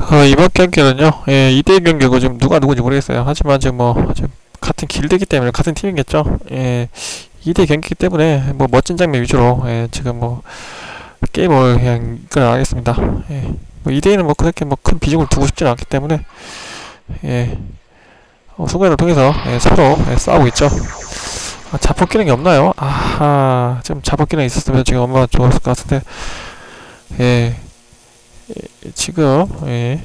어, 이번 경기는요, 예, 2대1 경기고 지금 누가 누군지 모르겠어요. 하지만 지금 뭐, 지금 같은 길드기 때문에 같은 팀이겠죠. 예, 2대 경기이기 때문에 뭐 멋진 장면 위주로, 예, 지금 뭐, 게임을 그냥 이끌어나가겠습니다. 예, 뭐 2대1은 뭐 그렇게 뭐 큰 비중을 두고 싶지는 않기 때문에, 예, 어, 순간을 통해서, 예, 서로, 예, 싸우고 있죠. 아, 자폭 기능이 없나요? 아하, 지금 자폭 기능이 있었으면 지금 얼마나 좋았을 것 같은데, 예, 예, 지금, 예,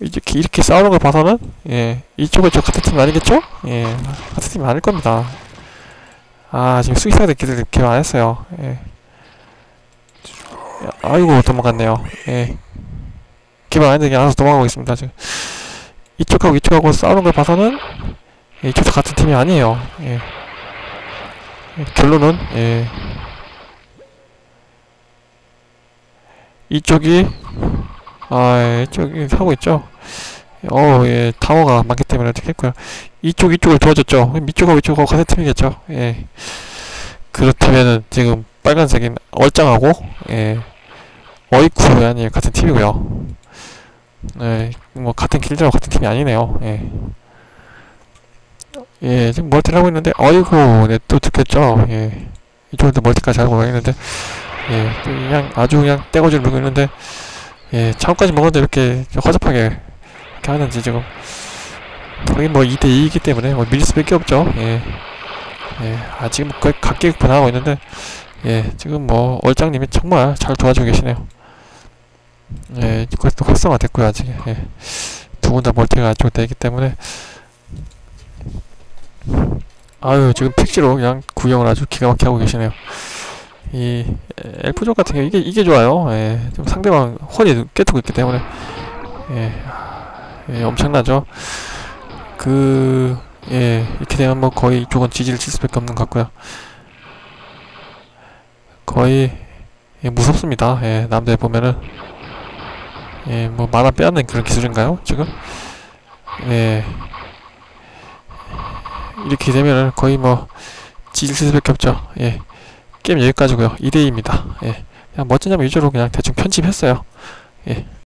이렇게, 이렇게 싸우는 걸 봐서는, 예, 이쪽은 저 같은 팀 아니겠죠? 예, 같은 팀 아닐 겁니다. 아, 지금 수의사들 기들 개발 안 했어요. 예. 야, 아이고, 도망갔네요. 예. 개발 안 했는데 알아서 도망가고 있습니다, 지금. 이쪽하고 이쪽하고 싸우는 걸 봐서는, 예, 이쪽도 같은 팀이 아니에요. 예. 예, 결론은, 예. 이쪽이, 아, 예, 이쪽이 하고 있죠. 어, 예, 타워가 많기 때문에 어떻게 했고요. 이쪽, 이쪽을 도와줬죠. 이쪽하고 이쪽하고 같은 팀이겠죠. 예. 그렇다면은, 지금 빨간색인 얼짱하고, 예, 어이쿠, 아니, 같은 팀이고요. 네, 뭐, 같은 길드라고 같은 팀이 아니네요. 예. 예, 지금 멀티를 하고 있는데, 어이구, 네, 또 듣겠죠. 예. 이쪽도 멀티까지 하고 있는데, 예, 또 그냥 아주 그냥 떼거지를 누고 있는데, 예, 차고까지 먹었는데 이렇게 허접하게 이렇게 하는지 지금. 거의 뭐 2대2이기 때문에 뭐 밀릴 수밖에 없죠. 예. 예, 아, 지금 거의 각기 분하고 있는데, 예, 지금 뭐, 얼짱님이 정말 잘 도와주고 계시네요. 예, 그것도 활성화 됐고요, 아직. 예. 두분 다 멀티가 안쪽 되기 때문에. 아유, 지금 픽시로 그냥 구경을 아주 기가 막히게 하고 계시네요. 이 엘프족 같은 경우 이게 이게 좋아요. 예, 좀 상대방 혼이 깨트고 있기 때문에 예, 예 엄청나죠. 그 예, 이렇게 되면 뭐 거의 이쪽은 지지를 칠 수밖에 없는 것 같고요. 거의 예, 무섭습니다. 예, 남들 보면은 예, 뭐 만화 빼앗는 그런 기술인가요? 지금 예, 이렇게 되면은 거의 뭐 지질 칠 수밖에 없죠. 예. 게임 여기까지고요. 2대2입니다. 예. 그냥 멋진 장면 위주로 그냥 대충 편집했어요. 예.